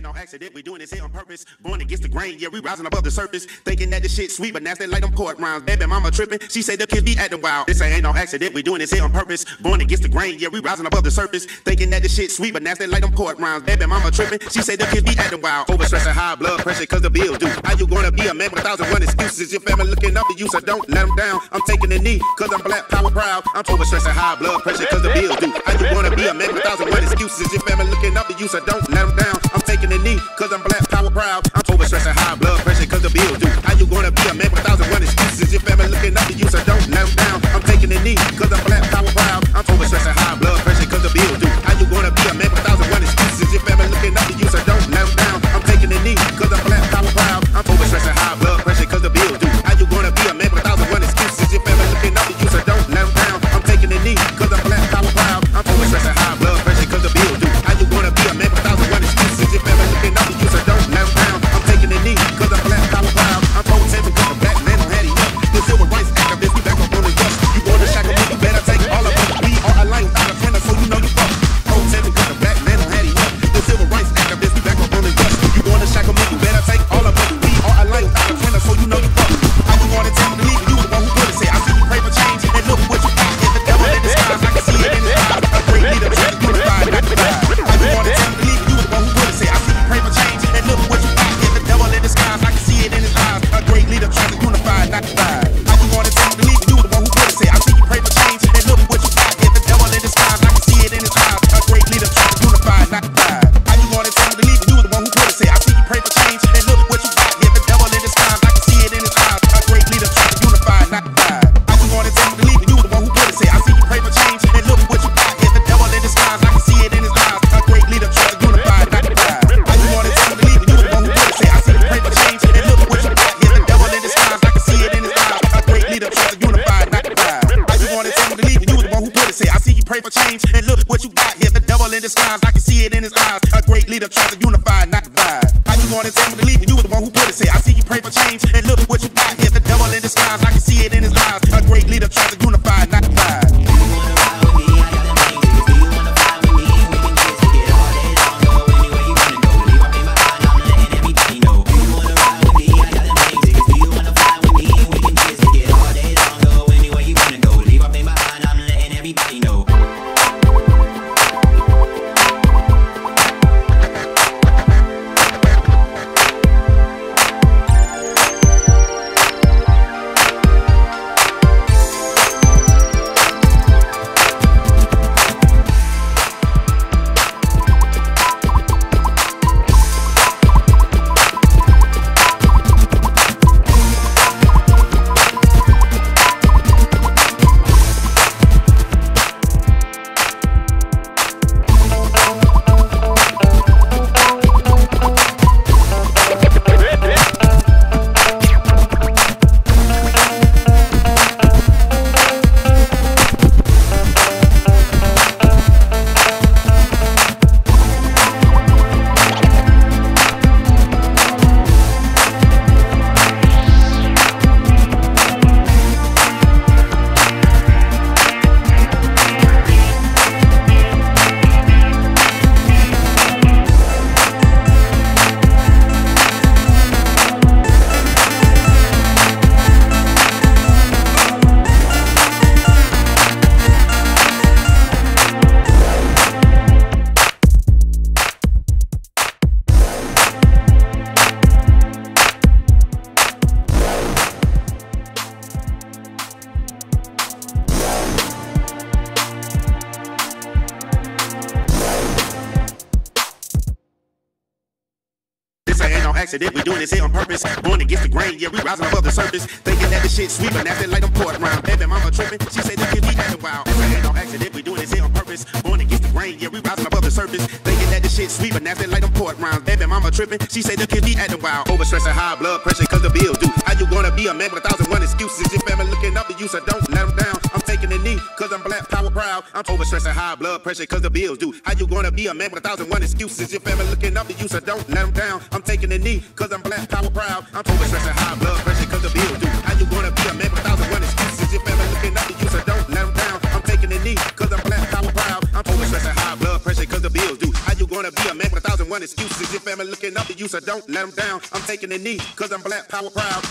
ain't no accident. We doing this here on purpose. Born against the grain, yeah, we rising above the surface. Thinking that this shit sweet, but nasty like them court rounds. Baby, mama tripping. She said the kids be acting wild. This ain't no accident. We doing this here on purpose. Born against the grain, yeah, we rising above the surface. Thinking that this shit sweet, but nasty like them court rounds. Baby, mama tripping. She said the kids be acting wild. Overstressing high blood pressure, cause the bills do. How you gonna be a man with a thousand one excuses? Your family looking up to you, so don't let them down. I'm taking the knee, cause I'm black power proud. I'm overstressing high blood pressure, cause the bills do. How you gonna be a man with a thousand one excuses? Your family looking up to you, so don't let them down. Taking the knee, cause I'm black power proud. I'm overstressing high blood pressure, cause the bills do. How you gonna be a man with a thousand one excuses? Your family looking up to you, so don't let can see it in his eyes. A great leader, trying to unify, not divide. How you wanna tell me to leave? You were the one who put it. Say, I see you pray for change, and look what you got. If the devil in disguise, I can see it in his eyes. A great leader, accident, we doing this here on purpose. Born against the grain, yeah, we rising above the surface. Thinking that the shit sweet, but nasty like them port round. Baby, mama tripping, she said the kid wild. This ain't no accident, we doing this here on purpose. Born against the grain, yeah, we rising above the surface. Thinking that the shit sweet, but nasty like them port rounds. Baby, mama tripping, she said the kid be acting wild. Overstressing high blood pressure, cause the bills do. How you gonna be a man with a thousand one excuses? Your family looking up to you, so don't let them down. I'm taking the knee, cause I'm black power proud. I'm overstressing high blood pressure, cause the bills do. How you gonna be a man with a thousand one excuses? Your family looking up to you, so don't let them down. I'm taking the knee, cause I'm black power proud. I'm overstressing high blood pressure, cause the bills do. How you gonna be a man with a thousand one excuses? Your family looking up to you, so don't let them down. I'm taking the knee, cause I'm black power proud. I'm overstressing high blood pressure, cause the bills do. How you gonna be a man with a thousand one excuse is your family looking up to you, so don't let them down. I'm taking the knee, cause I'm black power proud.